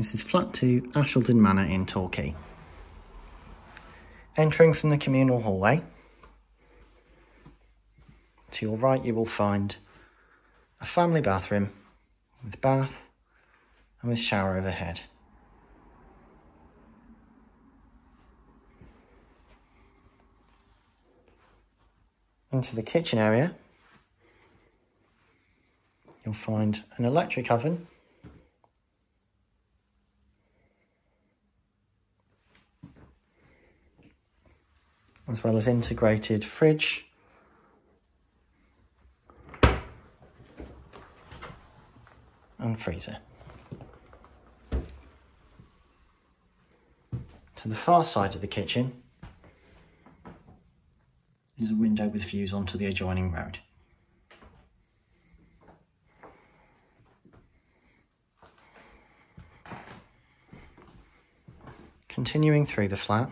This is flat 2 Asheldon Manor in Torquay. Entering from the communal hallway, to your right you will find a family bathroom with bath and with shower overhead. Into the kitchen area, you'll find an electric oven as well as integrated fridge and freezer. To the far side of the kitchen is a window with views onto the adjoining road. Continuing through the flat,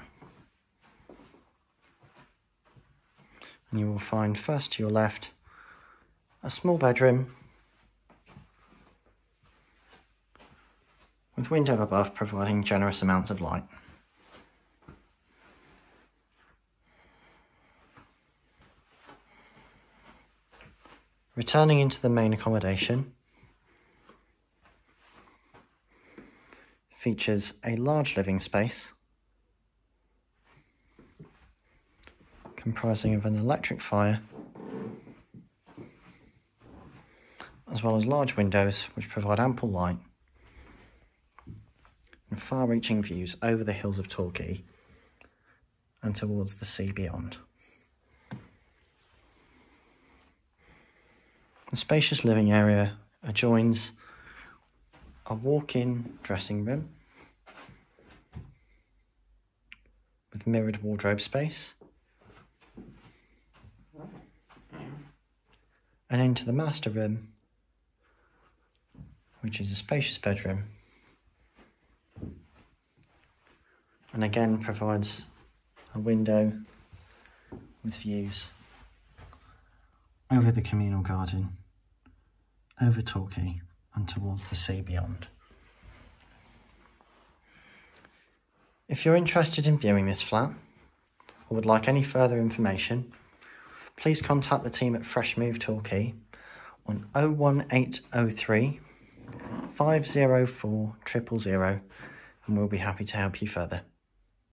and you will find first to your left a small bedroom with window above providing generous amounts of light. Returning into the main accommodation features a large living space comprising of an electric fire as well as large windows which provide ample light and far-reaching views over the hills of Torquay and towards the sea beyond. The spacious living area adjoins a walk-in dressing room with mirrored wardrobe space and into the master room, which is a spacious bedroom, and again provides a window with views over the communal garden, over Torquay, and towards the sea beyond. If you're interested in viewing this flat or would like any further information, please contact the team at Fresh Move Torquay on 01803 504 000 and we'll be happy to help you further.